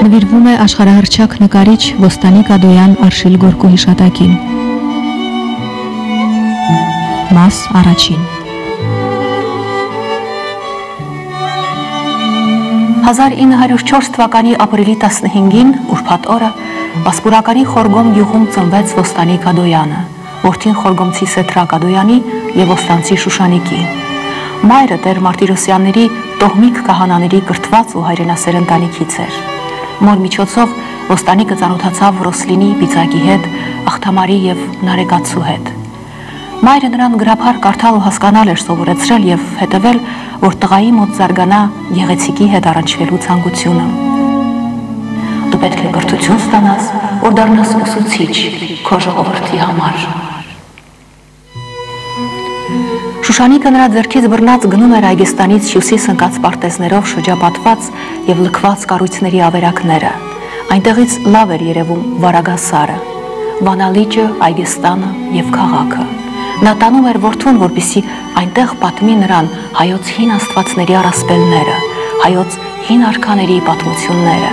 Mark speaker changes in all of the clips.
Speaker 1: Նվիրվում է աշխարհահռչակ նկարիչ Ոստանի Կադոյան Արշիլ Գորկու հիշատակին։ Մաս առաջին
Speaker 2: 1904 թվականի ապրիլի 15-ին ուրբաթ օրը Ասպուրականի խորգոմ յուղում ծնվեց Ոստանի Կադոյանը, որդին խորգոմցի Սեթրա Կադոյանի եւ Ոստանցի Շուշանիկի։ Մայրը Տեր Մարտիրոսյանների տոհմիկ քահանաների կրթված ու հայրենասեր ընտանիքից էր։ Մոր միջոցով Ոստանիկը ծանոթացավ Ռոսլինի Բիծակի հետ, Ախթամարի եւ Նարեկացու հետ։ Մայրը նրան գրափար կարդալ ու հասկանալ էր սովորեցրել եւ հետևել, որ տղայի մոտ զարգանա գեղեցիկի հետ առնչվելու ցանկությունը։ Դու պետք է կրթություն ստանաս, որ դառնաս ուսուցիչ քո ժողովրդի համար։ Շուշանիկը նրա ձեռքից բռնած գնում էր Այգեստանից հյուսիս ընկած պարտեզներով շրջապատված եւ լքված կառույցների ավերակները։ Այնտեղից լավ էր երևում Վարագասարը, Վանալիճը, Այգեստանը եւ քաղաքը։ Նա տանում էր որդուն, որպիսի այնտեղ պատմի նրան հայոց հին աստվածների առասպելները, հայոց հին արքաների պատմությունները։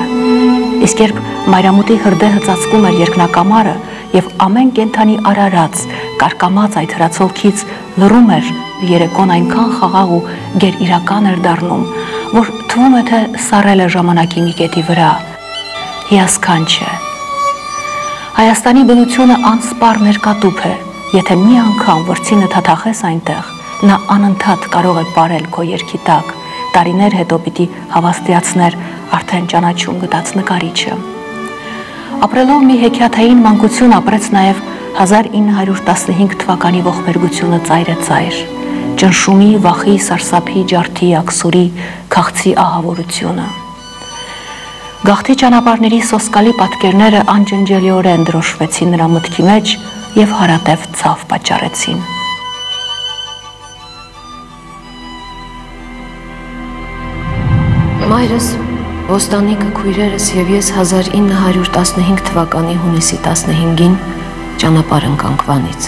Speaker 2: Իսկ երբ մայրամուտի հրդեհը ծածկում էր երկնակամարը եւ ամեն կենթանի արարած, կարկամած այդ հրացոլքից լռում էր երեկոն այնքան խաղաղ ու գեր իրական էր դառնում, որ թվում է թե սառել է ժամանակի մի կետի վրա։ Հիասքանչ է։ Հայաստանի բնությունը անսպար ներկատուփ է, եթե մի անգամ վրցինը թաթախես այնտեղ, նա անընդհատ կարող է ապարել քո երկի տակ, տարիներ հետո պիտի հավաստիացներ արդեն ճանաչում գտած նկարիչը։ Ապրելով մի հեքիաթային մանկություն ապրեց նաև 1915 թվականի ողբերգությունը ծայրը ծայր. ճնշումի, վախի, սարսափի, ջարդի, աքսուրի, քաղցի ահավորությունը։ Գաղթի ճանապարհների սոսկալի պատկերները անջնջելիորեն դրոշվեցին նրա մտքի մեջ եւ հարատև ցավ պատճառեցին։
Speaker 3: Մայրս, Ոստանիկը քույրերս եւ ես 1915 թվականի հունիսի 15-ին ճանապարհ ընկանք Վանից։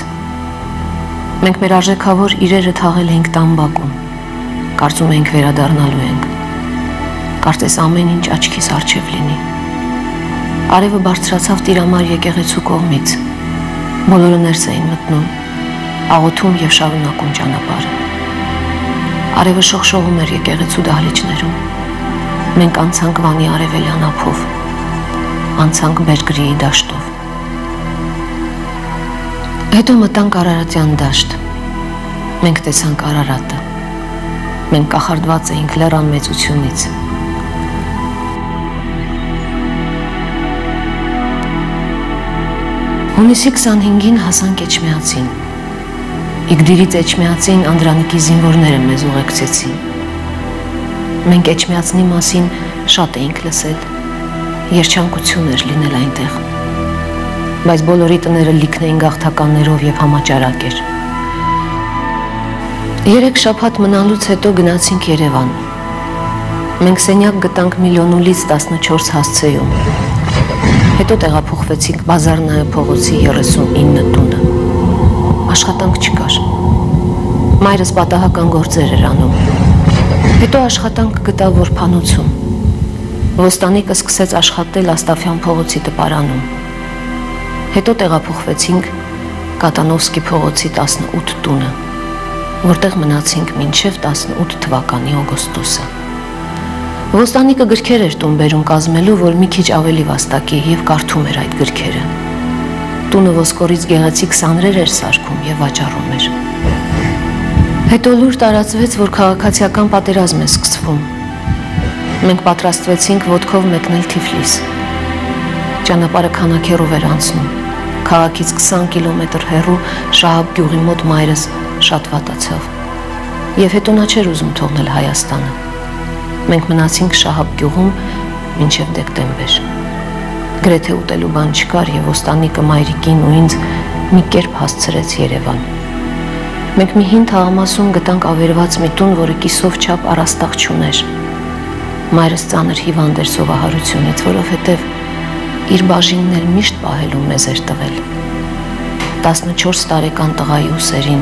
Speaker 3: Մենք մեր արժեքավոր իրերը թաղել ենք տամբակում։ Կարծում ենք վերադառնալու ենք։ Կարծես ամեն ինչ աչքիս արջև լինի։ Արևը բարձրացավ Տիրամար եկեղեցու կողմից։ Բոլորը ներս էին մտնում, աղոթում եւ շարունակում ճանապարհը։ Արևը շողշողում էր եկեղեցու դահլիճներում։ Մենք անցանք Վանի արևելյան ափով։ Անցանք Բերգրիի դաշտով։ Հետո մտանք Արարատյան դաշտ։ Մենք տեսանք Արարատը։ Մենք կախարդված էինք լեռան մեծությունից։ Հունիսի 25-ին հասանք Էջմիածին։ Իգդիրից Էջմիածին Անդրանիկի զինվորները մեզ ուղեկցեցին։ Մենք Էջմիածնի մասին շատ էինք լսել։ Երջանկություն էր լինել այնտեղ բայց բոլորի տները լիքն էին գաղթականներով եւ համաճարակ էր։ Երեք շաբաթ մնալուց հետո գնացինք Երևան։ Մենք սենյակ գտանք միլիոնուլից 14 հասցեում։ Հետո տեղափոխվեցինք Բազարնայա փողոցի 39 տունը։ Աշխատանք չկար։ Մայրս պատահական գործեր էր անում։ Հետո աշխատանք գտավ որփանոցում։ Ոստանիկը սկսեց աշխատել Աստաֆյան փողոցի տպարանում։ Հետո տեղափոխվեցինք Կատանովսկի փողոցի 18 տունը, որտեղ մնացինք մինչև 18 թվականի օգոստոսը։ Ոստանիկը գրքեր էր տուն բերում կազմելու, որ մի քիչ ավելի վաստակի եւ կարդում էր այդ գրքերը։ Տունը ոսկորից գեղեցիկ սանրեր էր սարքում եւ վաճառում էր։ Հետո լուր տարածվեց, որ քաղաքացիական պատերազմ է սկսվում։ Մենք պատրաստվեցինք ոդկով մեկնել Թիֆլիս։ Ճանապարհը քանակերով էր անցնում քաղաքից 20 կիլոմետր հեռու Շահաբ գյուղի մոտ մայրս շատ վատացավ։ Եվ հետո նա չէր ուզում թողնել Հայաստանը։ Մենք մնացինք Շահաբ գյուղում մինչև դեկտեմբեր։ Գրեթե ուտելու բան չկար եւ ոստանիկը մայրիկին ու ինձ մի կերպ հասցրեց Երևան։ Մենք մի հին թաղամասում գտանք ավերված մի տուն, որը կիսով չափ առաստաղ չուներ։ Մայրս ծանր հիվանդ էր սովահարությունից, որովհետև իր բաժինն էլ միշտ պահելու մեզ էր տվել։ 14 տարեկան տղայի ուսերին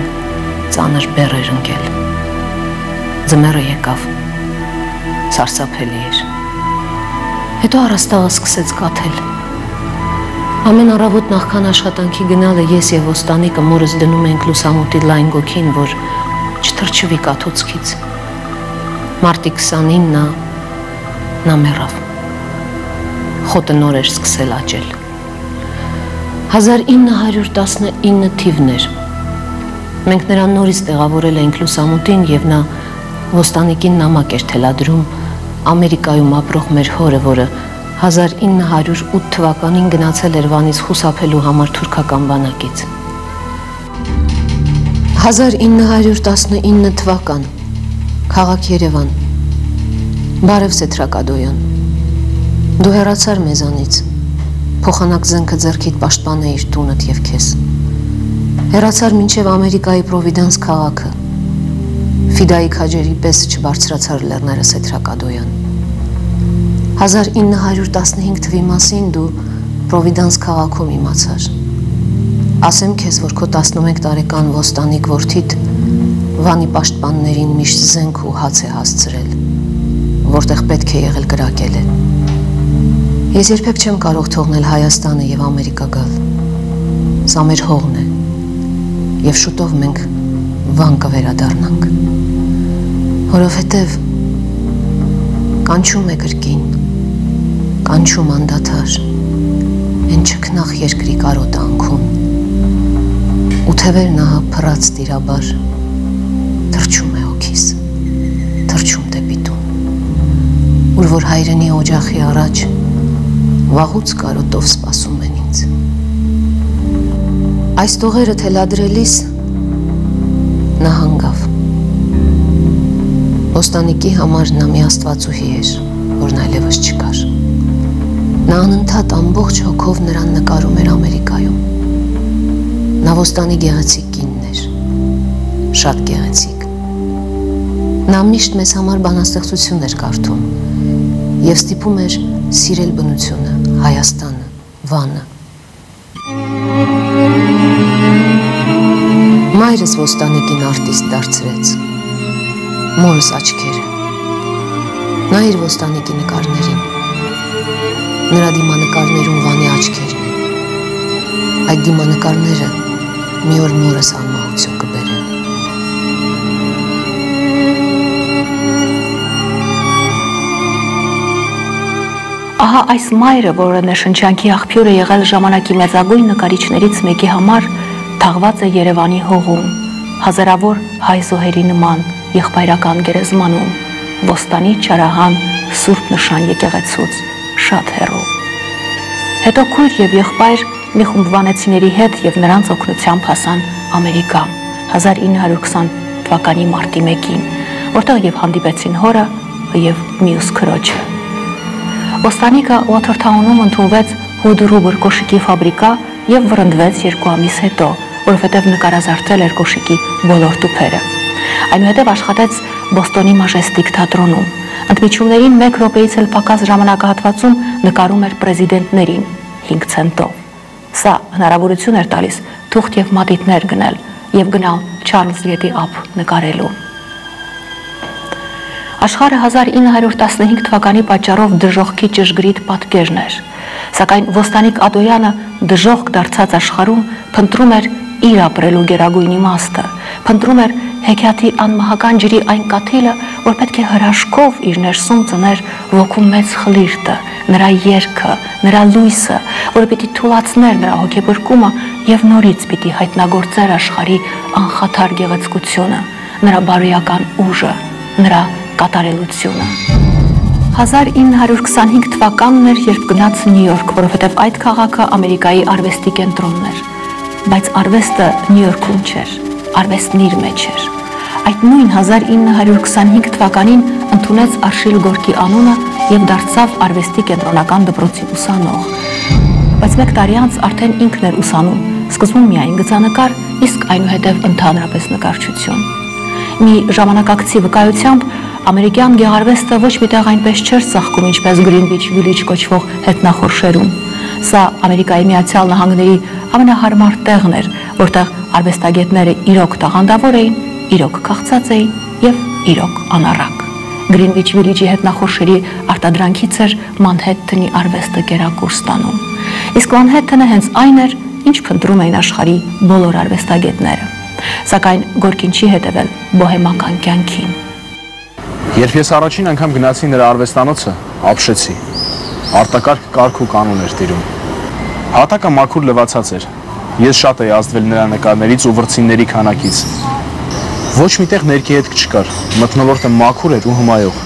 Speaker 3: ծանր բեռ էր ընկել։ Ձմեռը եկավ։ Սարսափելի էր։ Հետո առաստաղը սկսեց կաթել։ Ամեն առավոտ նախքան աշխատանքի գնալը ես եւ ոստանիկը մորս դնում ենք լուսամուտի լայն գոքին, որ չթրջվի կաթոցքից։ Մարտի 29-ն նա մեռավ։ Խոտը նոր էր սկսել աճել։ 1919 թիվն էր։ Մենք նրան նորից տեղավորել էինք լուսամուտին եւ նա ոստանիկին նամակ էր թելադրում Ամերիկայում ապրող մեր հորը, որը 1908 թվականին գնացել էր Վանից խուսափելու համար թուրքական բանակից։ 1919 թվական Քաղաք Երևան Բարև Սեթրակադոյան Դու հեռացար մեզանից փոխանակ զենքը ձեռքիդ պաշտպանեիր տունդ եւ քեզ։ Հերացար մինչև Ամերիկայի Պրովիդանս քաղաքը։ Ֆիդայի քաջերի պես չբարձրացար լեռները Սեթրակադոյան։ 1915 թվի մասին դու Պրովիդանս քաղաքում իմացար։ Ասեմ քեզ, որ քո 11 տարեկան ոստանիկ որդիդ Վանի պաշտպաններին միշտ զենք ու հաց է հասցրել, որտեղ պետք է եղել կրակել է։ Ես երբեք չեմ կարող թողնել Հայաստանը եւ Ամերիկա գալ։ Սա մեր հողն է։ Եվ շուտով մենք վան կվերադառնանք։ Որովհետեւ կանչում է կրկին, կանչում անդադար, են չքնախ երկրի կարոտ անքուն։ Ու թևեր նա փռած տիրաբար, թրջում է հոգիս, թրջում դեպի տուն։ Ուր որ հայրենի օջախի առաջ վաղուց կարոտով սպասում են ինձ։ Այս տողերը թելադրելիս նա հանգավ։ Ոստանիկի համար նա մի աստվածուհի էր, որն այլևս չկար։ Նա անընդհատ ամբողջ հոգով նրան նկարում էր Ամերիկայում։ Նա ոստանի գեղեցիկ կինն էր, շատ գեղեցիկ։ Նա միշտ մեզ համար բանաստեղծություն էր կարդում եւ ստիպում էր սիրել բնությունը, Հայաստանը, Վանը։ Մայրս ոստանիկին արտիստ դարձրեց։ Մորս աչքերը։ Նա իր ոստանիկի նկարներին։ Նրա դիմանկարներում Վանի աչքերն են։ Այդ դիմանկարները մի օր մորս անմահություն կբերեն։
Speaker 2: Ահա այս մայրը, որը նշնչանքի աղբյուր է եղել ժամանակի մեծագույն նկարիչներից մեկի համար, թաղված է Երևանի հողում, հազարավոր հայ զոհերի նման եղբայրական գերեզմանում, ոստանի չարահան սուրբ նշան եկեղեցուց, շատ հեռու։ Հետո քույր եւ եղբայր մի խումբ վանեցիների հետ եւ նրանց օգնությամբ հասան Ամերիկա 1920 թվականի մարտի 1-ին, որտեղ եւ հանդիպեցին հորը եւ մյուս քրոջը։ Ոստանիկը Watertown-ում ընդունվեց Հուդրուբր կոշիկի ֆաբրիկա եւ վրընդվեց երկու ամիս հետո, որովհետեւ նկարազարդել էր կոշիկի բոլոր տուփերը։ Այնուհետև աշխատեց Բոստոնի Մաժեստիկ թատրոնում։ Ընդմիջումներին 1 րոպեից էլ պակաս ժամանակահատվածում նկարում էր պրեզիդենտներին 5 ցենտով։ Սա հնարավորություն էր տալիս թուղթ եւ մատիտներ գնել եւ գնալ Չարլզ Գետի ապ նկարելու։ Աշխարհը 1915 թվականի պատճառով դժողքի ճշգրիտ պատկերն էր, սակայն Ոստանիկ Ադոյանը դժողք դարձած աշխարհում փնտրում էր իր ապրելու գերագույն իմաստը, փնտրում էր հեքիաթի անմահական ջրի այն կաթիլը, որ պետք է հրաշքով իր ներսում ծներ ոգու մեծ խլիրտը, նրա երգը, նրա լույսը, որը պիտի թուլացներ նրա հոգեբրկումը եւ նորից պիտի հայտնագործեր աշխարհի անխաթար գեղեցկությունը, նրա բարոյական ուժը, նրա կատարելությունը։ 1925 թվականն էր, երբ գնաց Նյու Յորք, որովհետև այդ քաղաքը Ամերիկայի արվեստի կենտրոնն էր։ Բայց արվեստը Նյու Յորքում չէր, արվեստն իր մեջ էր։ Այդ նույն 1925 թվականին ընդունեց Արշիլ Գորկի անունը եւ դարձավ արվեստի կենտրոնական դպրոցի ուսանող։ Բայց մեկ տարի անց արդեն ինքն էր ուսանում, սկզբում միայն գծանկար, իսկ այնուհետև ընդհանրապես նկարչություն։ Մի ժամանակակցի վկայությամբ ամերիկյան գեղարվեստը ոչ միտեղ այնպես չէր ծաղկում, ինչպես Greenwich Village կոչվող հետնախորշերում։ Սա Ամերիկայի Միացյալ Նահանգների ամենահարմար տեղն էր, որտեղ արվեստագետները իրոք տաղանդավոր էին, իրոք քաղցած էին եւ իրոք անառակ։ Գրինվիչ Վիլիջի հետ նախորշերի արտադրանքից էր Մանհեթթնի արվեստը կերակուր ստանում։ Իսկ Մանհեթթնը հենց այն էր, ինչ փնտրում էին աշխարի բոլոր արվեստագետները։ Սակայն Գորկին չի հետևել բոհեմական կյանքին։
Speaker 4: Երբ ես առաջին անգամ գնացի նրա արվեստանոցը, ապշեցի։ Արտակարգ կարգ ու կանոն էր տիրում։ Հատակը մաքուր լվացած էր։ Ես շատ էի ազդվել նրա նկարներից ու վրցինների քանակից։ Ոչ միտեղ ներքի հետ չկար։ Մտնոլորտը մաքուր էր ու հմայող։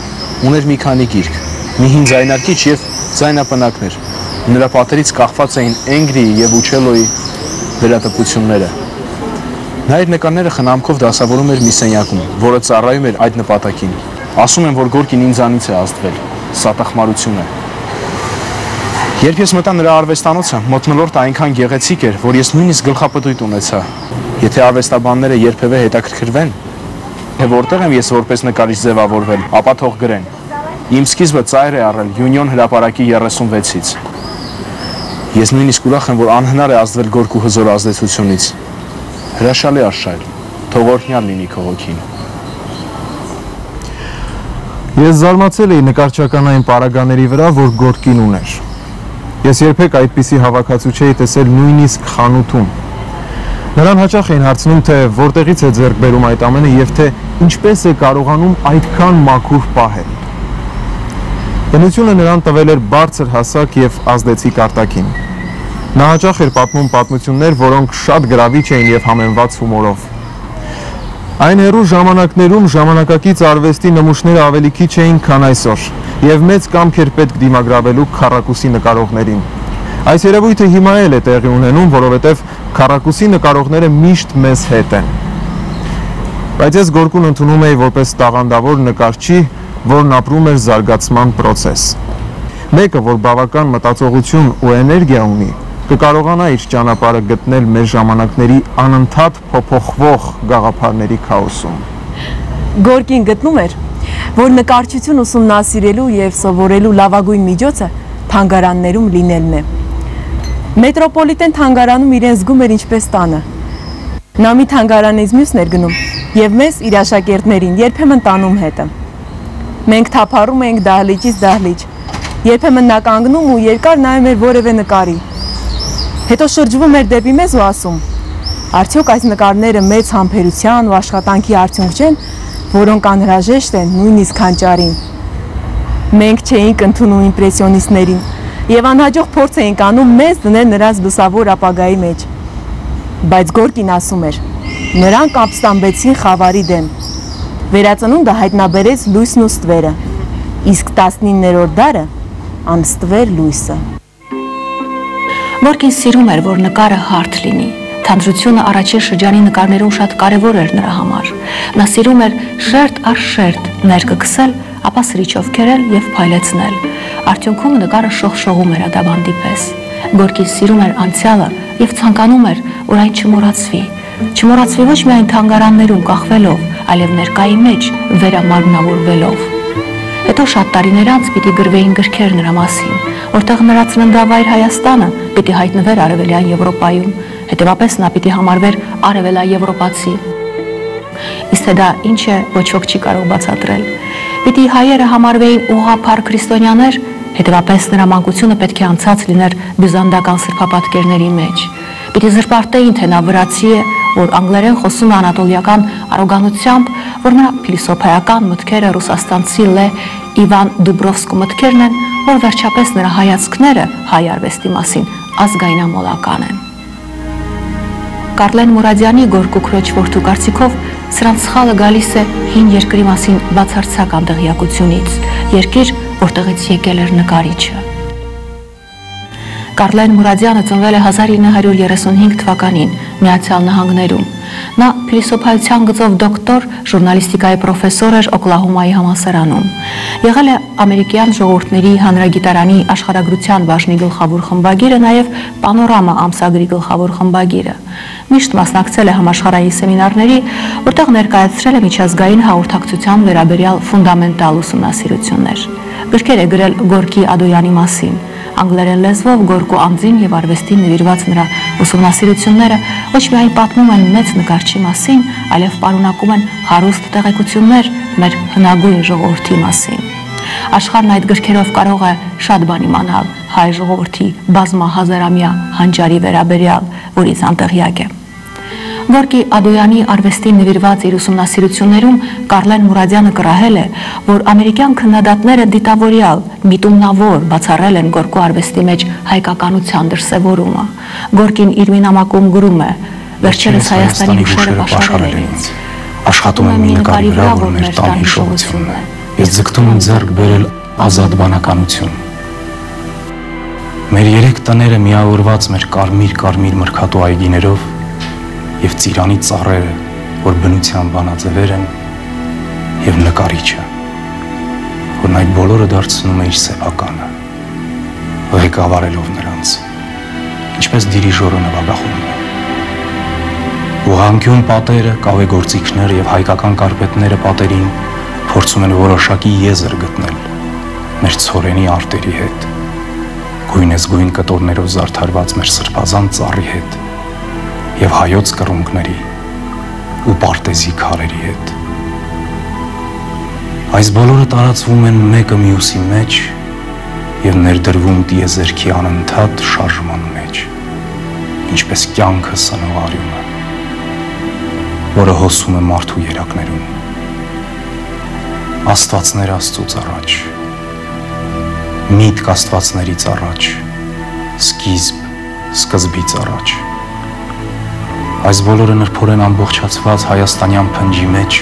Speaker 4: Ուներ մի քանի գիրք, մի հին ձայնարկիչ եւ ձայնապնակներ։ Նրա պատերից կախված էին Էնգրիի եւ Ուչելոյի վերատպությունները։ Նա իր նկարները խնամքով դասավորում էր մի սենյակում, որը ծառայում էր այդ նպատակին։ Ասում են, որ Գորկին ինձանից է ազդվել։ Սատախմարություն է։ Երբ ես մտա նրա արվեստանոցը, մոտնոլորտը այնքան գեղեցիկ էր, որ ես նույնիսկ գլխապտույտ ունեցա։ Եթե արվեստաբանները երբևէ հետաքրքրվեն, թե որտեղ եմ ես որպես նկարիչ ձևավորվել, ապա թող գրեն։ Իմ սկիզբը ծայր է առել Յունիոն հրապարակի 36-ից։ Ես նույնիսկ ուրախ եմ, որ անհնար է ազդվել Գորկու հզոր ազդեցությունից։ Հրաշալի արշայլ։ Թող օրհնյալ լինի քո հոգին։
Speaker 5: Ես զարմացել էի նկարչականային պարագաների վրա, որ Գորկին ուներ։ Ես երբեք այդպիսի հավաքածու չէի տեսել նույնիսկ խանութում։ Նրան հաճախ էին հարցնում, թե որտեղից է ձեռք բերում այդ ամենը եւ թե ինչպես է կարողանում այդքան մաքուր պահել։ Բնությունը նրան տվել էր բարձր հասակ եւ ազդեցիկ արտակին։ Նա հաճախ էր պատմում պատմություններ, որոնք շատ գրավիչ էին եւ համեմված հումորով։ Այն հերու ժամանակներում ժամանակակից արվեստի նմուշները ավելի քիչ էին, քան այսօր, եւ մեծ կամք էր պետք դիմագրավելու քառակուսի նկարողներին։ Այս երևույթը հիմա էլ է տեղի ունենում, որովհետև քառակուսի նկարողները միշտ մեզ հետ են։ Բայց ես Գորկուն ընդունում էի որպես տաղանդավոր նկարչի, որն ապրում էր զարգացման process։ Մեկը, որ բավական մտածողություն ու էներգիա ունի, կկարողանա իր ճանապարհը գտնել մեր ժամանակների անընդհատ փոփոխվող գաղափարների քաոսում։
Speaker 6: Գորկին գտնում էր, որ նկարչություն ուսումնասիրելու եւ սովորելու լավագույն միջոցը թանգարաններում լինելն է։ Մետրոպոլիտեն թանգարանում իրեն զգում էր ինչպես տանը։ Նա մի թանգարանից մյուսն էր գնում եւ մեզ իր աշակերտներին երբեմն տանում հետը։ Մենք թափառում էինք դահլիճից դահլիճ։ Երբեմն նա կանգնում ու երկար նայում էր որևէ նկարի։ Հետո շրջվում էր դեպի մեզ ու ասում. Արդյոք այս նկարները մեծ համբերության ու աշխատանքի արդյունք չեն, որոնք անհրաժեշտ են նույնիսկ հանճարին։ Մենք չէինք ընդունում իմպրեսիոնիստներին եւ անհաջող փորձ էինք անում մեզ դնել նրանց լուսավոր ապագայի մեջ։ Բայց Գորկին ասում էր. նրանք ապստամբեցին խավարի դեմ։ Վերածնունդը հայտնաբերեց լույսն ու ստվերը, իսկ 19-րդ դարը անստվեր լույսը։
Speaker 2: Մորկին սիրում էր, որ նկարը հարթ լինի։ Թանդրությունը առաջին շրջանի նկարներում շատ կարևոր էր նրա համար։ Նա սիրում էր շերտ առ շերտ ներկը գցել, ապա սրիչով կերել եւ փայլեցնել։ Արդյունքում նկարը շողշողում էր ադաբանդի պես։ Գորկին սիրում էր անցյալը եւ ցանկանում էր, որ այն չմոռացվի։ Չմոռացվի ոչ միայն թանգարաններում կախվելով, այլև ներկայի մեջ վերամարմնավորվելով։ Հետո շատ տարիներ անց պիտի գրվեին գրքեր նրա մասին, որտեղ նրա ծննդավայր Հայաստանը պիտի հայտնվեր Արևելյան Եվրոպայում, հետևապես նա պիտի համարվեր արևելաեվրոպացի։ Իսկ թե դա ինչ է, ոչ ոք չի կարող բացատրել։ Պիտի հայերը համարվեին ուղղափառ քրիստոնյաներ, հետևապես նրա մանկությունը պետք է անցած լիներ բյուզանդական սրբապատկերների մեջ։ Պիտի զրպարտեին, թե նա վրացի է, որ անգլերեն խոսում է անատոլիական առոգանությամբ, որ նրա փիլիսոփայական մտքերը ռուսաստանցի Լե Իվան Դուբրովսկու մտքերն են, որ վերջապես նրա հայացքները հայ արվեստի մասին ազգայնամոլական են։ Կարլեն Մուրադյանի Գորկու քրոջ որդու կարծիքով սրանց սխալը գալիս է հին երկրի մասին բացարձակ անդեղյակությունից, երկիր, որտեղից եկել էր նկարիչը։ Կարլեն Մուրադյանը ծնվել է 1935 թվականին Միացյալ Նահանգներում։ Նա փիլիսոփայության գծով դոկտոր, ժուրնալիստիկայի պրոֆեսոր էր Օկլահոմայի համալսարանում։ Եղել է ամերիկյան ժողովուրդների հանրագիտարանի աշխարհագրության բաժնի գլխավոր խմբագիրը, նաև Պանորամա ամսագրի գլխավոր խմբագիրը։ Միշտ մասնակցել է համաշխարհային սեմինարների, որտեղ ներկայացրել է միջազգային հաղորդակցության վերաբերյալ ֆունդամենտալ ուսումնասիրություններ։ Գրքեր է գրել Գորկի Ադոյանի մասին անգլերեն լեզվով Գորկու անձին եւ արվեստին նվիրված նրա ուսումնասիրությունները ոչ միայն պատմում են մեծ նկարչի մասին, այլև պարունակում են հարուստ տեղեկություններ մեր հնագույն ժողովրդի մասին։ Աշխարհն այդ գրքերով կարող է շատ բան իմանալ հայ ժողովրդի բազմահազարամյա հանճարի վերաբերյալ, որից անտեղյակ է։ Գորկի Ադոյանի արվեստին նվիրված իր ուսումնասիրություններում Կարլեն Մուրադյանը կրահել է, որ ամերիկյան քննադատները դիտավորյալ, միտումնավոր բացառել են Գորկու արվեստի մեջ հայկականության դրսևորումը։ Գորկին իր մի նամակում գրում է. Վերջերս Հայաստանի հուշերը պաշարել են ինձ։
Speaker 7: Աշխատում եմ մի նկարի վրա, որ մեր տան հիշողությունն է։ Ես ձգտում եմ ձեռք բերել ազատ բանականություն։ Մեր երեք տները միավորված մեր կարմիր-կարմիր մրգատու այգիներով եւ ծիրանի ծառերը, որ բնության բանաձևեր են, եւ նկարիչը, որն այդ բոլորը դարձնում է իր սեփականը, ղեկավարելով նրանց, ինչպես դիրիժորը նվագախումն է։ Ուղանկյուն պատերը, կավեգործիքները եւ հայկական կարպետները պատերին փորձում են որոշակի եզր գտնել մեր ցորենի արտերի հետ, գույնես գույն կտորներով զարդարված մեր սրբազան ծառի հետ եւ հայոց կռունկների ու պարտեզի քարերի հետ։ Այս բոլորը տարածվում են մեկը մյուսի մեջ եւ ներդրվում տիեզերքի անընդհատ շարժման մեջ, ինչպես կյանքը սնողարյունը, որը հոսում է մարդու երակներում։ Աստվածներ Աստծուց առաջ, միտք Աստվածներից առաջ, սկիզբ, սկզբից առաջ Այս բոլորը նրբորեն ամբողջացված հայաստանյան փնջի մեջ,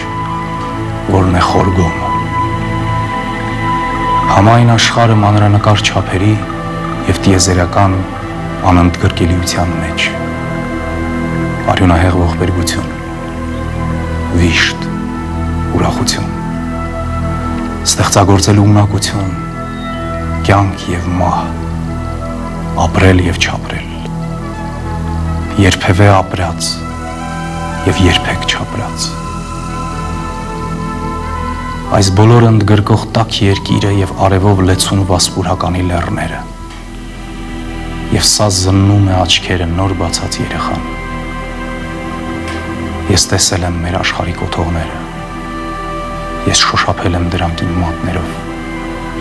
Speaker 7: որն է խորգոմը։ Համայն աշխարհը մանրանկար չափերի եւ տիեզերական անընդգրկելիության մեջ։ Արյունահեղ ողբերգություն, վիշտ, ուրախություն, ստեղծագործելու ունակություն, կյանք եւ մահ, ապրել եւ չապրել երբևէ ապրած եւ երբեք չապրած։ Այս բոլորը ընդգրկող տաք երկիրը եւ արևով լեցուն վասպուրականի լեռները։ Եվ սա զննում է աչքերը նոր բացած երեխան։ Ես տեսել եմ մեր աշխարհի կոթողները։ Ես շոշափել եմ դրանք իմ մատներով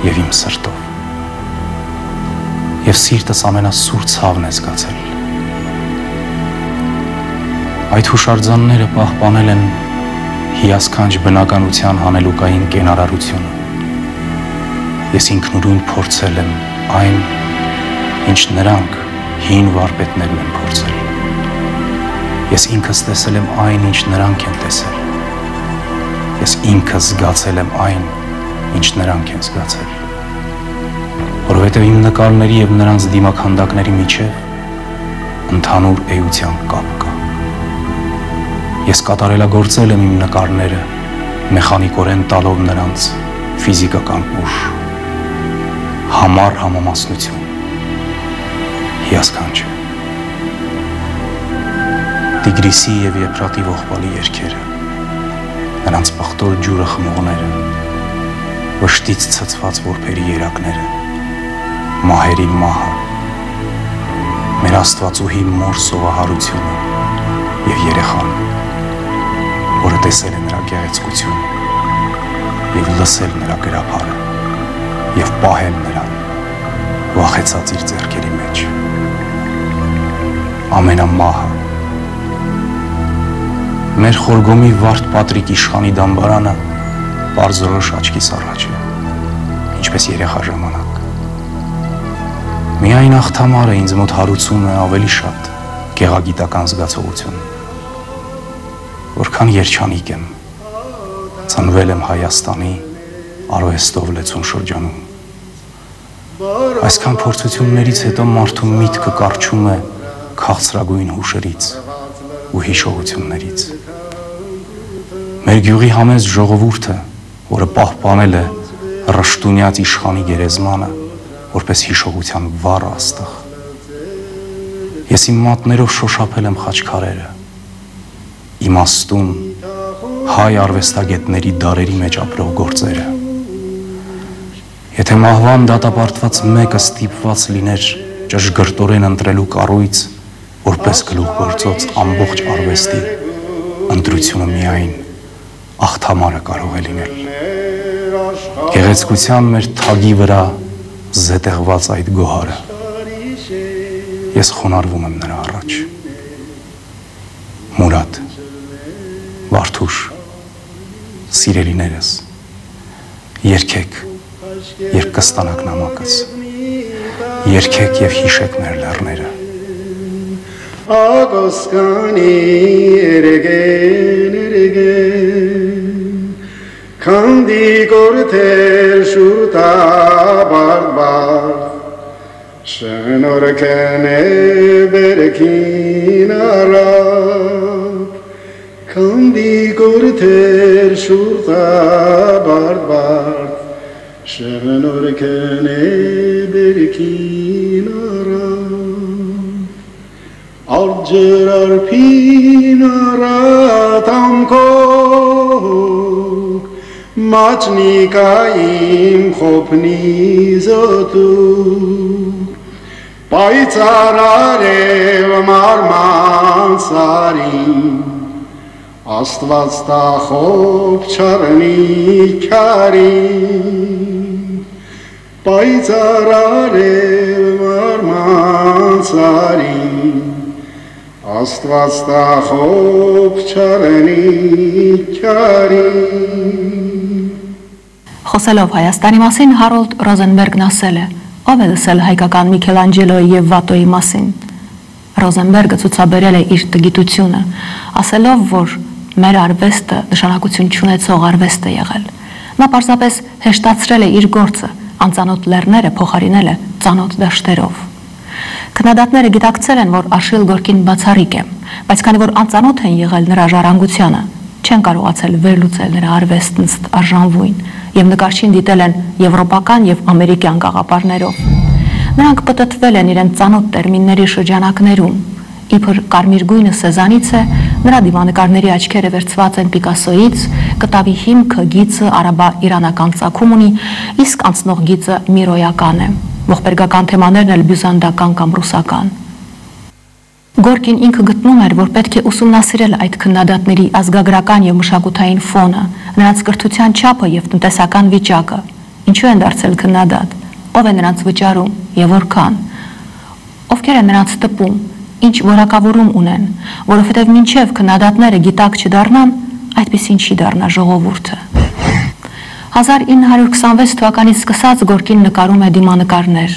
Speaker 7: եւ իմ սրտով։ Եվ սիրտս ամենասուր ցավն է զգացել Այդ հուշարձանները պահպանել են հիասքանչ բնականության հանելուկային կենարարությունը։ Ես ինքնուրույն փորձել եմ այն, ինչ նրանք հին վարպետներն են փորձել։ Ես ինքս տեսել եմ այն, ինչ նրանք են տեսել։ Ես ինքս զգացել եմ այն, ինչ նրանք են զգացել։ Որովհետև իմ նկարների եւ նրանց դիմականդակների միջև ընդհանուր էության կապ կա։ Ես կատարելագործել եմ իմ նկարները, մեխանիկորեն տալով նրանց ֆիզիկական ուժ, համառ համամասնություն, հիասքանչ Տիգրիսի և եպրատի ողբալի երկերը, նրանց պղտոր ջուրը խմողները, վշտից ծծված որպերի երակները, մահերի մահը, մեր աստվածուհի մոր սովահարությունը և երեխան որը տեսել է նրա գեղեցկությունը եւ լսել նրա գրափարը եւ պահել նրան վախեցած իր ձեռքերի մեջ ամենամահը մեր խորգոմի վարդ Պատրիկ իշխանի դամբարանը բարձրոշ աչքիս առաջ է ինչպես երեխա ժամանակ միայն ախթամարը ինձ մոտ հարուցում է ավելի շատ գեղագիտական զգացողություն որքան երջանիկ եմ։ Ծնվել եմ Հայաստանի արվեստով լեցուն շրջանում։ Այսքան փորձություններից հետո մարդու միտքը կարճում է քաղցրագույն հուշերից ու հիշողություններից։ Մեր գյուղի համես ժողովուրդը, որը պահպանել է ռշտունյաց իշխանի գերեզմանը, որպես հիշողության վառ աստղ։ Ես իմ մատներով շոշափել եմ խաչքարերը իմաստուն հայ արվեստագետների դարերի մեջ ապրող գործերը։ Եթե մահվան դատապարտված մեկը ստիպված լիներ ճշգրտորեն ընտրելու կառույց որպես գլուխ գործոց ամբողջ արվեստի, ընտրությունը միայն աղթամարը կարող է լինել։ Գեղեցկության մեր թագի վրա զետեղված այդ գոհարը։ Ես խոնարհվում եմ նրա առաջ։ Մուրադ, Վարդուշ, սիրելիներս, երկեք, երբ կստանաք նամակս, երկեք եւ հիշեք մեր լեռները։
Speaker 8: Ագոսկանի երգեն երգեն Քանդի կորթեր շուտա բարբար Շնորհքն է բերքին արավ Kandi gorter shurta barbar Sheven orkene berkinara Arger alpinara tamko Matnikaim chopni zotu Paitsarare marman sarim Աստված տախոք չարնի քարին Պայծարարև մարման սարին Աստված տախոք չարնի քարին
Speaker 2: Խոսելով Հայաստանի մասին Հարոլդ Ռոզենբերգն ասել է. Ով է լսել հայկական Միքելանջելոյի եւ Վատոյի մասին։ Ռոզենբերգը ցուցաբերել է իր տգիտությունը, ասելով, որ մեր արվեստը նշանակություն չունեցող արվեստ է եղել։ Նա պարզապես հեշտացրել է իր գործը, անծանոթ լեռները փոխարինել է ծանոթ դաշտերով։ Քննադատները գիտակցել են, որ Աշիլ Գորկին բացառիկ է, բայց քանի որ անծանոթ են եղել նրա ժառանգությանը, չեն կարողացել վերլուծել նրա արվեստն արժանվույն եւ նկարչին դիտել են եվրոպական եւ ամերիկյան գաղափարներով։ Նրանք պատտվել են իրենց ծանոթ տերմինների շրջանակներում։ Իբր կարմիր գույնը Սեզանից է, նրա դիվանկարների աչքերը վերցված են Պիկասոից, կտավի հիմքը գիծը արաբա-իրանական ցակում ունի, իսկ անցնող գիծը միրոյական է։ Ողբերգական թեմաներն էլ բյուզանդական կամ ռուսական։ Գորկին ինքը գտնում էր, որ պետք է ուսումնասիրել այդ քննադատների ազգագրական եւ մշակութային ֆոնը, նրանց կրթության չափը եւ տնտեսական վիճակը։ Ինչու են դարձել քննադատ։ Ով է նրանց վճարում եւ որքան։ Ովքեր են նրանց տպում, ինչ որակավորում ունեն, որովհետեւ մինչեւ քննադատները գիտակ չդառնան, այդպեսին չի դառնա ժողովուրդը։ 1926 թվականից սկսած Գորկին նկարում է դիմանկարներ։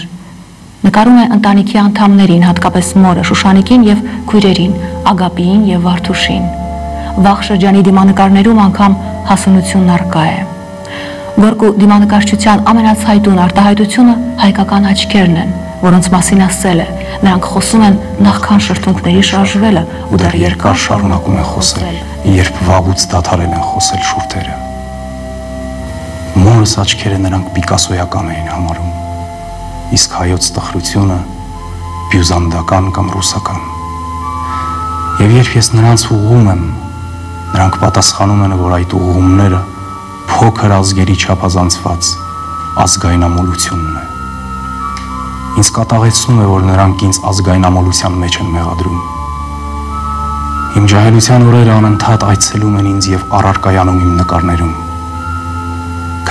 Speaker 2: Նկարում է ընտանիքի անդամներին, հատկապես մորը, Շուշանիկին եւ քույրերին, Ագապիին եւ Վարդուշին։ Վաղ շրջանի դիմանկարներում անգամ հասունությունն արկա է։ Գորկու դիմանկարչության ամենացայտուն արտահայտությունը հայկական աչքերն են, որոնց մասին ասել է. նրանք խոսում են նախքան շրթունքների շարժվելը ու դեռ երկար
Speaker 7: շարունակում են խոսել, երբ վաղուց դադարել են խոսել շուրթերը։ Մորս աչքերը նրանք պիկասոյական էին համարում, իսկ հայոց տխրությունը բյուզանդական կամ ռուսական։ Եվ երբ ես նրանց ուղում եմ, նրանք պատասխանում են, որ այդ ուղումները փոքր ազգերի չափազանցված ազգայնամոլությունն է։ Ինձ կատաղեցնում է, որ նրանք ինձ ազգայնամոլության մեջ են մեղադրում։ Իմ ջահելության օրերը անընդհատ այցելում են ինձ եւ առարկայանում իմ նկարներում։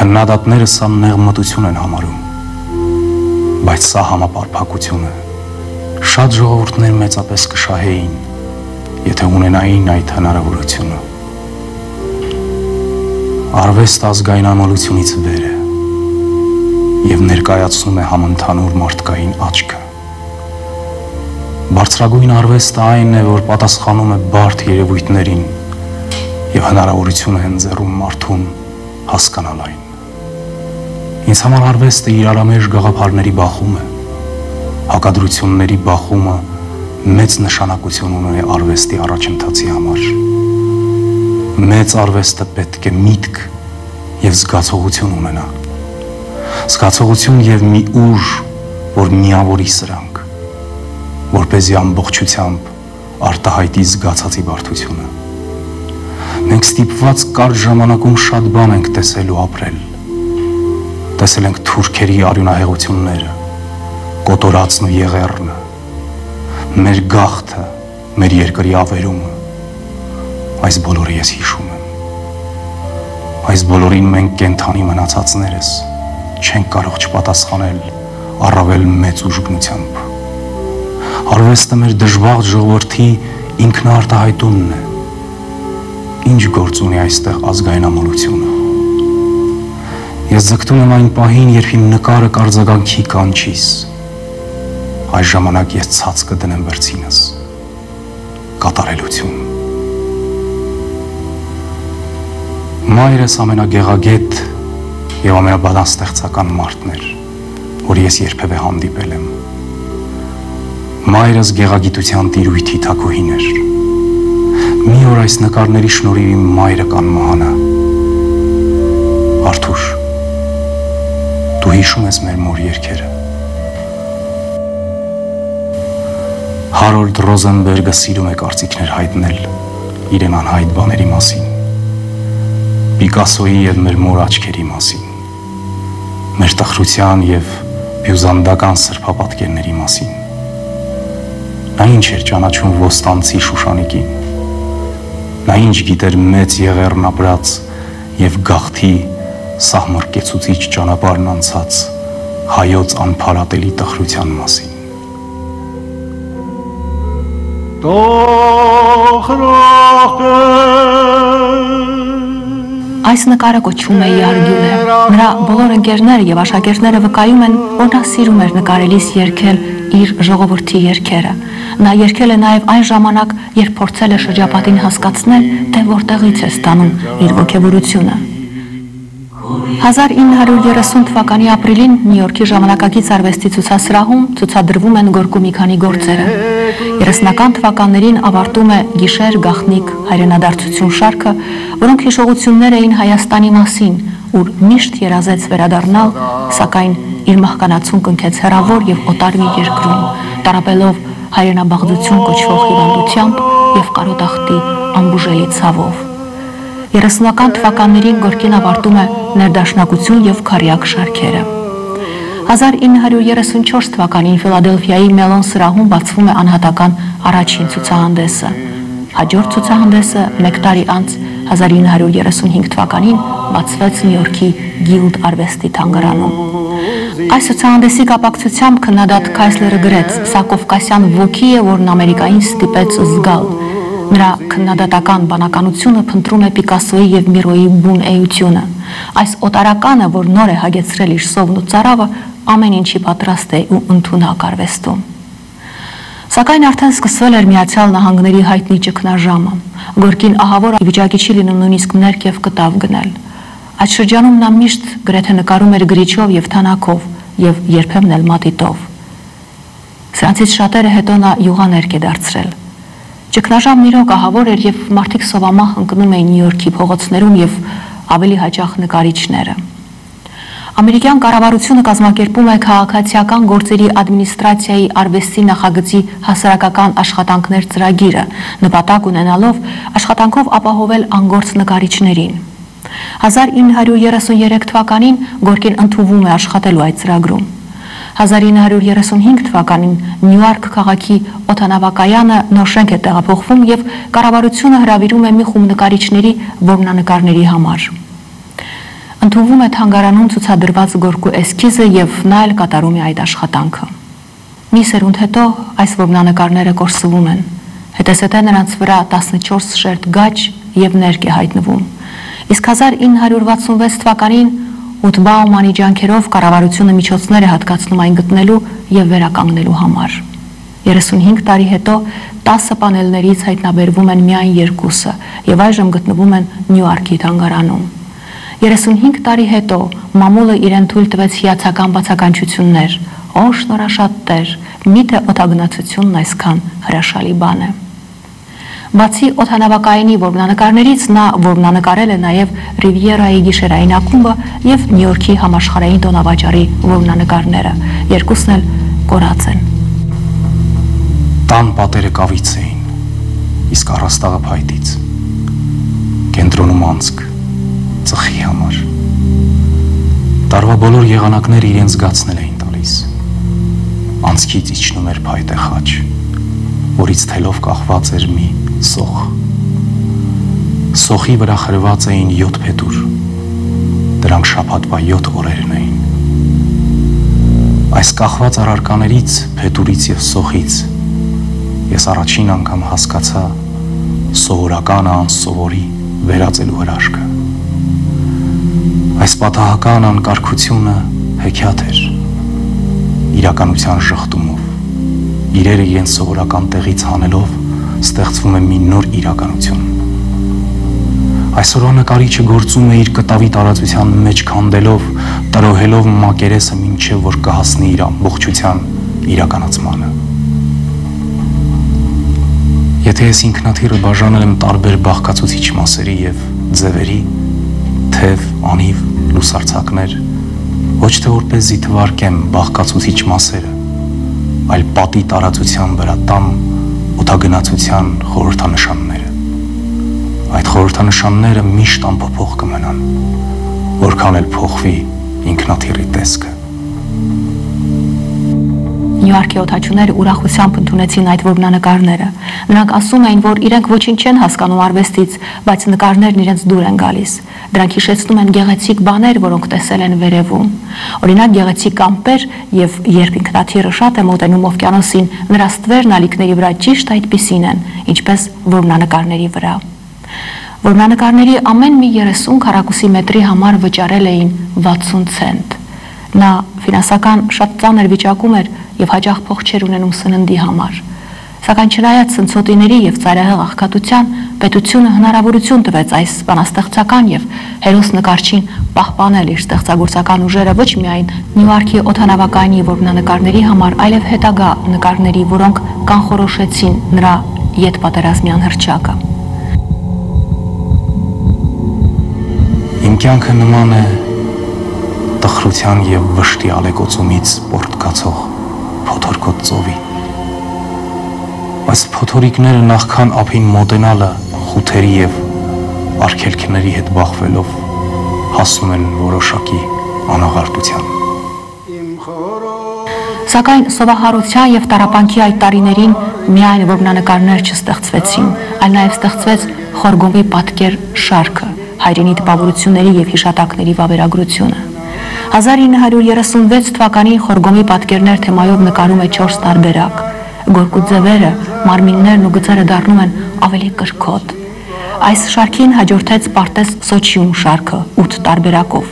Speaker 7: Քննադատները սա նեղմտություն են համարում, բայց սա համապարփակություն է։ Շատ ժողովուրդներ մեծապես կշահեին, եթե ունենային այդ հնարավորությունը։ Արվեստ ազգայնամոլությունից վեր է եւ ներկայացնում է համընդհանուր մարդկային աչքը։ Բարձրագույն արվեստը այն է, որ պատասխանում է բարդ երևույթներին եւ հնարավորություն է ընձեռում մարդուն հասկանալ այն։ Ինձ համար արվեստը իրարամեջ գաղափարների բախում է։ Հակադրությունների բախումը մեծ նշանակություն ունի արվեստի առաջընթացի համար։ Մեծ արվեստը պետք է միտք եւ զգացողություն ունենա զգացողություն եւ մի ուժ, որ միավորի սրանք, որ เป զի ամբողջությամբ արտահայտի զգացածի բարդությունը։ Մենք ստիպված կար ժամանակում շատ բան ենք տեսել ու ապրել։ Տեսել ենք թուրքերի արյունահեղությունները, կոտորածն ու եղեռնը, մեր գախտը, մեր երկրի ավերումը։ Այս բոլորը ես հիշում եմ։ Այս բոլորին մենք կենթանի մնացածներս չենք կարող չպատասխանել առավել մեծ ուժգնությամբ։ Արվեստը մեր դժվաղ ժողովրդի ինքնարտահայտումն է։ Ինչ գործ ունի այստեղ ազգային ամոլությունը։ Ես ձգտում եմ այն պահին, երբ իմ նկարը կարձագանքի կանչիս։ Այս ժամանակ ես ցած կդնեմ վերցինս։ Կատարելություն։ Մայրս ամենագեղագետ եւ ամենաբանաստեղծական մարդն էր, որ ես երբևէ հանդիպել եմ։ Մայրս գեղագիտության տիրույթի թակուհին էր։ Մի օր այս նկարների շնորհիվ իմ մայրը կանմահանա։ Արթուր, դու հիշում ես մեր մոր երկերը։ Հարոլդ Ռոզենբերգը սիրում է կարծիքներ հայտնել իրեն անհայտ բաների մասին։ Պիկասոյի եւ մեր մոր աչքերի մասին։ Մեր տխրության եւ բյուզանդական սրբապատկերների մասին։ Նա ինչ էր ճանաչում ոստանցի Շուշանիկին։ Նա ինչ գիտեր մեծ եղերն ապրած եւ գախտի սահմռկեցուցիչ ճանապարհն անցած հայոց անփարատելի տխրության մասին։
Speaker 2: Այս նկարը կոչվում է Յարգյուլը։ Նրա բոլոր ընկերները եւ աշակերտները վկայում են, որ նա սիրում էր նկարելիս երգել իր ժողովրդի երգերը։ Նա երգել է նաեւ այն ժամանակ, երբ փորձել է շրջապատին հասկացնել, թե որտեղից է ստանում իր ողջավորությունը։ 1930 թվականի ապրիլին Նյու Յորքի ժամանակակից արվեստի ցուցասրահում ցուցադրվում են Գորկու մի քանի գործերը։ 30-ական թվականներին ավարտում է Գիշեր գախնիկ հայրենադարձություն շարքը, որոնք հիշողություններ էին Հայաստանի մասին, ուր միշտ երազեց վերադառնալ, սակայն իր մահկանացուն կնքեց հերավոր եւ օտար մի երկրում, տարապելով հայրենաբաղձություն կոչվող հիվանդությամբ եւ կարոտախտի ամբուժելի ցավով։ 30-ական թվականներին Գորկին ավարտում է ներդաշնակություն եւ քարյակ շարքերը։ 1934 թվականին Ֆիլադելֆիայի Մելոն սրահում բացվում է անհատական առաջին ցուցահանդեսը։ Հաջորդ ցուցահանդեսը 1 տարի անց 1935 թվականին բացվեց Նյու Յորքի Գիլդ արվեստի թանգարանում։ Այս ցուցահանդեսի կապակցությամբ քննադատ Քայսլերը գրեց. «Սա կովկասյան ոգի է, որն Ամերիկային ստիպեց զգալ»։ Նրա քննադատական բանականությունը փնտրում է Պիկասոյի եւ Միրոյի բուն էությունը։ Այս օտարականը, որ նոր է հագեցրել իր սովն ու ծարավը, ամեն ինչի պատրաստ է ու ընդունակ արվեստում։ Սակայն արդեն սկսվել էր Միացյալ Նահանգների հայտնի ճգնաժամը։ Գորկին ահավոր վիճակի չի լինում նույնիսկ ներքև կտավ գնել։ Այդ շրջանում նա միշտ գրեթե նկարում էր գրիչով եւ թանակով եւ երբեմն էլ մատիտով։ Սրանցից շատերը հետո նա յուղաներկ է դարձրել։ Ճգնաժամն իրոք ահավոր էր եւ մարդիկ սովամահ ընկնում էին Նյու Յորքի փողոցներում եւ ավելի հաճախ նկարիչները։ Ամերիկյան կառավարությունը կազմակերպում է քաղաքացիական գործերի ադմինիստրացիայի արվեստի նախագծի հասարակական աշխատանքներ ծրագիրը, նպատակ ունենալով աշխատանքով ապահովել անգործ նկարիչներին։ 1933 թվականին Գորկին ընդունվում է աշխատելու այդ ծրագրում։ 1935 թվականին Նյույորք քաղաքի օթանավակայանը նոր շենք է տեղափոխվում եւ կառավարությունը հրավիրում է մի խումբ նկարիչների որմնանկարների համար։ Ընդունվում է թանգարանում ցուցադրված Գորկու էսքիզը եւ նա էլ կատարում է այդ աշխատանքը։ Մի սերունդ հետո այս որմնանկարները կորսվում են։ Հետեսետե նրանց վրա 14 շերտ գաչ եւ ներք է հայտնվում։ Իսկ 1966 թվականին Ուտբաումանի ջանքերով կառավարությունը միջոցներ է հատկացնում այն գտնելու եւ վերականգնելու համար։ 35 տարի հետո 10 պանելներից հայտնաբերվում են միայն երկուսը եւ այժմ գտնվում են Նյույորքի թանգարանում։ 35 տարի հետո մամուլը իրեն թույլ տվեց հիացական բացականչություններ։ Օ շնորհաշատ Տեր, միթե օտագնացությունն այսքան հրաշալի բան է։ Բացի օթանավակայանի որմնանկարներից նա որմնանկարել է նաև Ռիվիերայի գիշերային ակումբը եւ Նյու Յորքի համաշխարհային տոնավաճառի որմնանկարները։ Երկուսն էլ կորած են։
Speaker 7: Տան պատերը կավից էին, իսկ առաստաղը փայտից։ Կենտրոնում անցք ծխի համար։ Տարվա բոլոր եղանակները իրեն զգացնել էին տալիս։ Անցքից իջնում էր փայտե խաչ, որից թելով կախված էր մի սոխ։ Սոխի վրա խրված էին 7 փետուր, դրանք շաբաթվա 7 օրերն էին։ Այս կախված առարկաներից, փետուրից եւ սոխից ես առաջին անգամ հասկացա սովորականը անսովորի վերածելու հրաշքը։ Այս պատահական անկարգությունը հեքիաթ էր. իրականության շղթումով իրերը իրենց սովորական տեղից հանելով ստեղծվում է մի նոր իրականություն. Այսօրվա նկարիչը գործում է իր կտավի տարածության մեջ քանդելով տրոհելով մակերեսը մինչև որ կհասնի իր ամբողջության իրականացմանը Եթե ես ինքնաթիռը բաժանել եմ տարբեր բաղկացուցիչ մասերի եւ ձևերի, թև, անիվ, լուսարցակներ, ոչ թե որպեսզի թվարկեմ բաղկացուցիչ մասերը, այլ պատի տարածության վրա տամ օթագնացության խորհրդանշանները։ Այդ խորհրդանշանները միշտ անփոփոխ կմնան, որքան էլ փոխվի ինքնաթիռի տեսքը։
Speaker 2: Նյույորքի օթաչուները ուրախությամբ ընդունեցին այդ որմնանկարները։ Նրանք ասում էին, որ իրենք ոչինչ չեն հասկանում արվեստից, բայց նկարներն իրենց դուր են գալիս։ Դրանք հիշեցնում են գեղեցիկ բաներ, որոնք տեսել են վերևում։ Օրինակ գեղեցիկ ամպեր եւ երբ ինքնաթիռը շատ է մոտենում օվկիանոսին, նրա ստվերն ալիքների վրա ճիշտ այդպիսին են, ինչպես որմնանկարների վրա։ Որմնանկարների ամեն մի 30 քառակուսի մետրի համար վճարել էին 60 ցենտ։ Նա ֆինանսական շատ ծանր վիճակում էր եւ հաջող փող չեր ունենում սննդի համար։ Սակայն չնայած ցնցոտիների եւ ծայրահեղ աղքատության, պետությունը հնարավորություն տվեց այս բանաստեղծական եւ հերոս նկարչին պահպանել իր ստեղծագործական ուժերը ոչ միայն Նյույորքի օթանավակայանի որմնանկարների համար, այլև հետագա նկարների, որոնք կանխորոշեցին նրա յետ պատերազմյան հրճակը։
Speaker 7: Իմ կյանքը նման է տխրության եւ վշտի ալեկոծումից պորտկացող փոթորկոտ ծովի։ Այս փոթորիկները նախքան ափին մոտենալը խութերի եւ արգելքների հետ բախվելով հասնում են որոշակի անաղարտության։
Speaker 2: Սակայն սովահարության եւ տարապանքի այդ տարիներին միայն որմնանկարներ չստեղծվեցին, այլ նաեւ ստեղծվեց խորգոմի պատկեր շարքը, հայրենի տպավորությունների եւ հիշատակների վավերագրությունը։ 1936 թվականի խորգոմի պատկերներ թեմայով նկարում է 4 տարբերակ։ Գորկու ձևերը, մարմիններն ու գծերը դառնում են ավելի կրկոտ։ Այս շարքին հաջորդեց Պարտես Սոչիում շարքը 8 տարբերակով։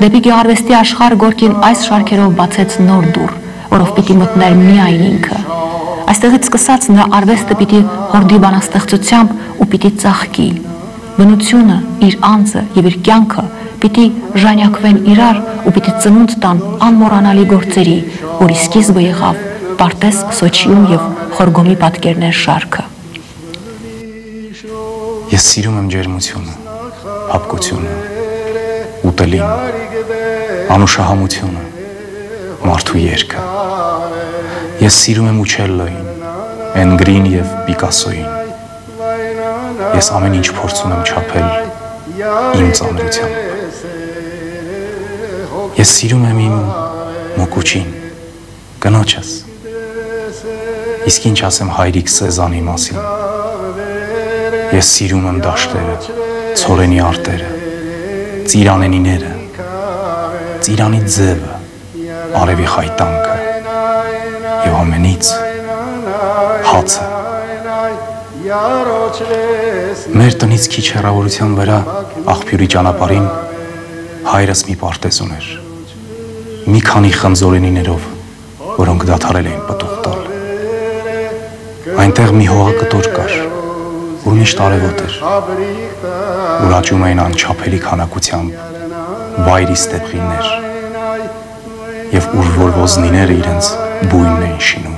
Speaker 2: Դեպի գեղարվեստի աշխարհ Գորկին այս շարքերով բացեց նոր դուռ, որով պիտի մտներ միայն ինքը։ Այստեղից սկսած նրա արվեստը պիտի հորդի բանաստեղծությամբ ու պիտի ծաղկի։ Բնությունը, իր անձը եւ իր կյանքը պիտի ժանյակվեն իրար ու պիտի ծնունդ տան անմոռանալի գործերի, որի սկիզբը եղավ Պարտես Սոչիում եւ Խորգոմի պատկերներ շարքը։
Speaker 7: Ես սիրում եմ ջերմությունը, հապկությունը, ուտելին, անուշահամությունը, մարդու երգը։ Ես սիրում եմ Ուչելլոին, Էնգրին եւ Պիկասոին։ Ես ամեն ինչ փորձում եմ չափել իմ ծանրությամբ։ Ես սիրում եմ իմ մոկուչին, կնոջս։ Իսկ ինչ ասեմ հայրիկ Սեզանի մասին։ Ես սիրում եմ դաշտերը, ցորենի արտերը, ծիրանենիները, ծիրանի ձևը, արևի խայտանքը եւ ամենից հացը։ Մեր տնից քիչ հեռավորության վրա աղբյուրի ճանապարհին հայրս մի պարտեզ ուներ մի քանի խնձորենիներով, որոնք դադարել էին պտուղ տալ։ Այնտեղ մի հողակտոր կար, որ միշտ արևոտ էր, որ աճում էին անչափելի քանակությամբ վայրի ստեպղիներ եւ ուր որ ոզնիները իրենց բույնն էին շինում։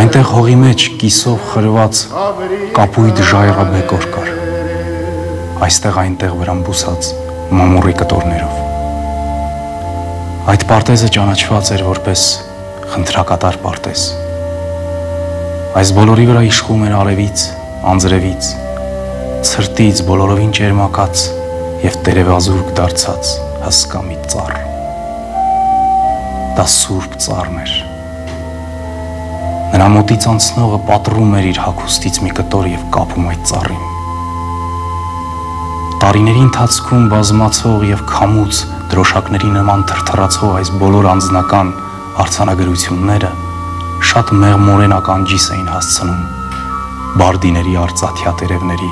Speaker 7: Այնտեղ հողի մեջ կիսով խրված կապույտ ժայռաբեկոր կար։ Այստեղ այնտեղ վրան բուսած մամուռի կտորներով Այդ պարտեզը ճանաչված էր որպես խնդրակատար պարտեզ։ Այս բոլորի վրա իշխում էր արևից, անձրևից, ցրտից բոլորովին ճերմակած եւ տերևազուրկ դարձած հսկա մի ծառ։ Դա սուրբ ծառն էր։ Նրա մոտից անցնողը պատռում էր իր հագուստից մի կտոր եւ կապում այդ ծառին։ Տարիների ընթացքում բազմացող եւ քամուց դրոշակների նման թրթռացող այս բոլոր անձնական արցանագրությունները շատ մեղմորեն ականջիս էին հասցնում բարդիների արծաթյա տերևների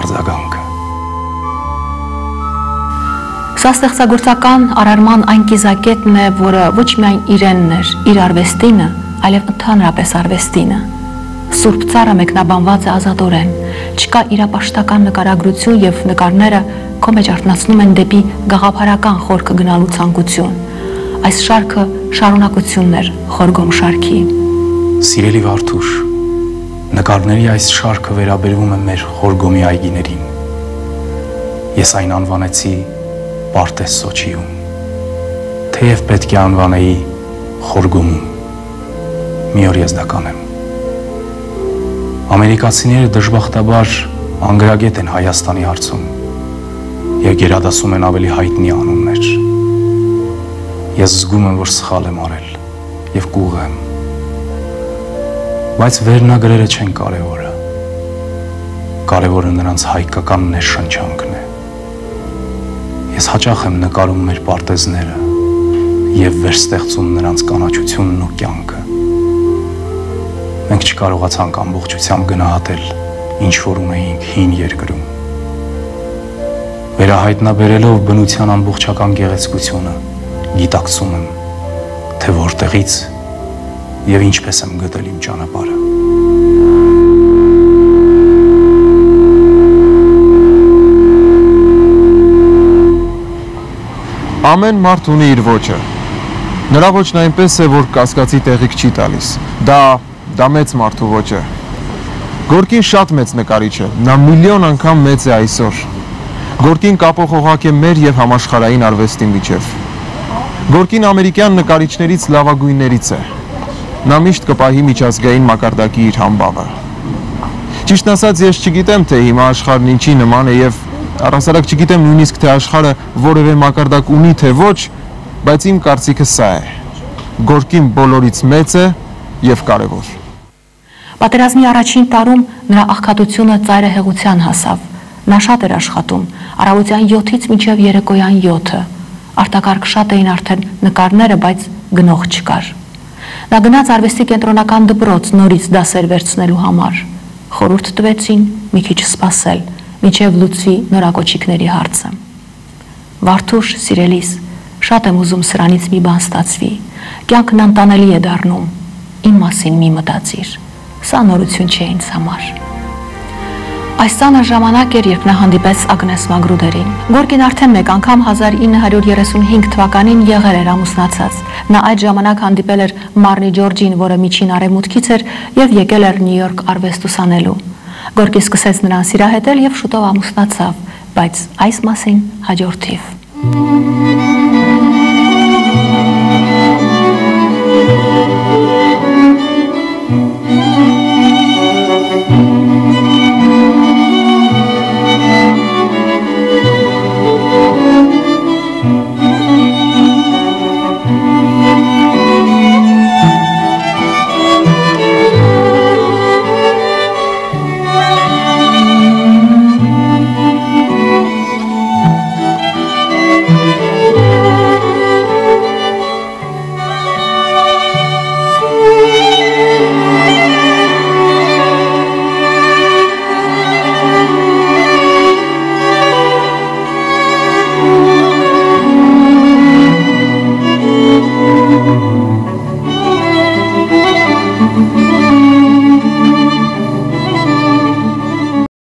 Speaker 7: արձագանքը։
Speaker 2: Սա ստեղծագործական արարման այն կիզակետն է, որը ոչ միայն իրենն էր, իր արվեստինը, այլև ընդհանրապես արվեստինը։ Սուրբ ծառը մեկնաբանված է ազատորեն, չկա իրապաշտական նկարագրություն եւ նկարները քո մեջ արտնացնում են դեպի գաղափարական խորքը գնալու ցանկություն։ Այս շարքը շարունակությունն էր խորգոմ շարքի։
Speaker 7: Սիրելի Վարդուշ, նկարների այս շարքը վերաբերվում է մեր խորգոմի այգիներին։ Ես այն անվանեցի Պարտես Սոչիում։ Թեև պետք է անվանեի խորգոմում։ Մի օր ես դա կանեմ։ Ամերիկացիները դժբախտաբար անգրագետ են Հայաստանի հարցում եւ գերադասում են ավելի հայտնի անուններ։ Ես զգում եմ, որ սխալ եմ արել եւ կուղեմ։ Բայց վերնագրերը չեն կարևորը։ Կարևորը նրանց հայկական ներշնչանքն է։ Ես հաճախ եմ նկարում մեր պարտեզները եւ վերստեղծում նրանց կանաչությունն ու կյանքը։ Մենք չկարողացանք ամբողջությամբ գնահատել ինչ որ ունեինք հին երկրում։ Վերահայտնաբերելով բնության ամբողջական գեղեցկությունը, գիտակցում եմ, թե որտեղից եւ ինչպես եմ գտել իմ ճանապարհը։
Speaker 5: Ամեն մարդ ունի իր ոճը։ Նրա ոճն այնպես է, որ կասկածի տեղիք չի տալիս։ Դա դա մեծ մարդու ոճ է։ Գորկին շատ մեծ նկարիչ է։ Նա միլիոն անգամ մեծ է այսօր։ Գորկին կապոխողակ է մեր եւ համաշխարհային արվեստի միջև։ Գորկին ամերիկյան նկարիչներից լավագույններից է։ Նա միշտ կպահի միջազգային մակարդակի իր համբավը։ Ճիշտ ասած, ես չգիտեմ, թե հիմա աշխարհն ինչի նման է եւ առհասարակ չգիտեմ նույնիսկ թե աշխարհը որևէ մակարդակ ունի թե ոչ, բայց իմ կարծիքը սա է։ Գորկին բոլորից մեծ է եւ կարեւոր։
Speaker 2: Պատերազմի առաջին տարում նրա աղքատությունը ծայրահեղության հասավ։ Նա շատ էր աշխատում, առավոտյան 7-ից մինչև երեկոյան 7-ը։ Արտակարգ շատ էին արդեն նկարները, բայց գնող չկար։ Նա գնաց արվեստի կենտրոնական դպրոց նորից դասեր վերցնելու համար։ Խորհուրդ տվեցին մի քիչ սպասել, մինչև լուծվի նորակոչիկների հարցը։ Վարդուշ, սիրելիս, շատ եմ ուզում սրանից մի բան ստացվի։ Կյանքն անտանելի է դառնում։ Իմ մասին մի մտածիր։ Սա նորություն չէ ինձ համար։ Այս ցանը ժամանակ էր, երբ նա հանդիպեց Ագնես Մագրուդերին։ Գորկին արդեն մեկ անգամ 1935 թվականին եղել էր ամուսնացած։ Նա այդ ժամանակ հանդիպել էր Մարնի Ջորջին, որը միջին արևմուտքից էր եւ եկել էր Նյու Յորք արվեստ ուսանելու։ Գորկի սկսեց նրան սիրահետել եւ շուտով ամուսնացավ, բայց այս մասին հաջորդիվ։